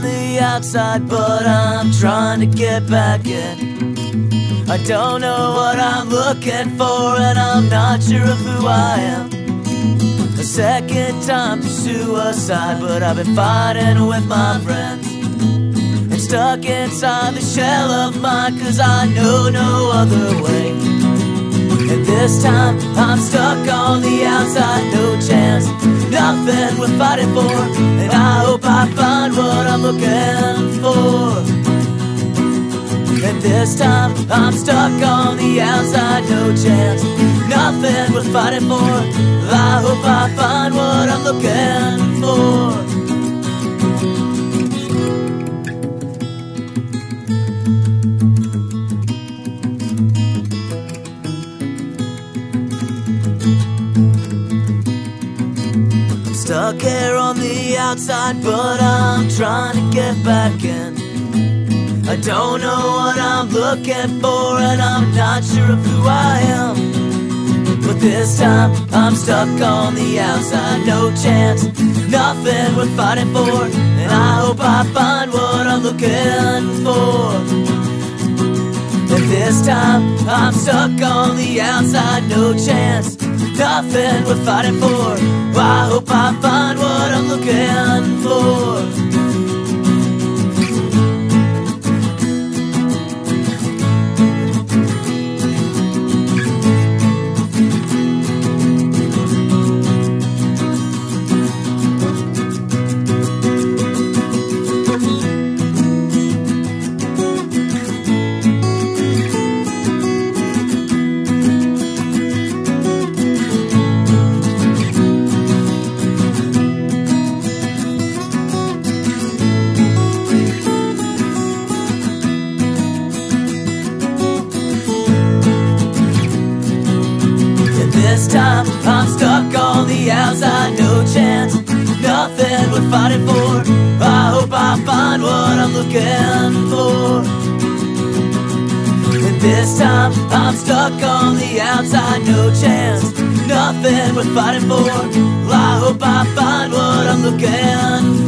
the outside, but I'm trying to get back in. I don't know what I'm looking for, and I'm not sure of who I am. A second time to suicide, but I've been fighting with my friends. And stuck inside the shell of mine, cause I know no other way. And this time I'm stuck on the outside, no chance, nothing worth fighting for. And I hope I find what I'm looking for. And this time I'm stuck on the outside, no chance, nothing worth fighting for. Stuck here on the outside, but I'm trying to get back in. I don't know what I'm looking for, and I'm not sure of who I am. But this time, I'm stuck on the outside, no chance, nothing worth fighting for. And I hope I find what I'm looking for. And this time, I'm stuck on the outside, no chance, nothing worth fighting for. I nothing worth fighting for. I hope I find what I'm looking for. And this time I'm stuck on the outside, no chance, nothing worth fighting for. I hope I find what I'm looking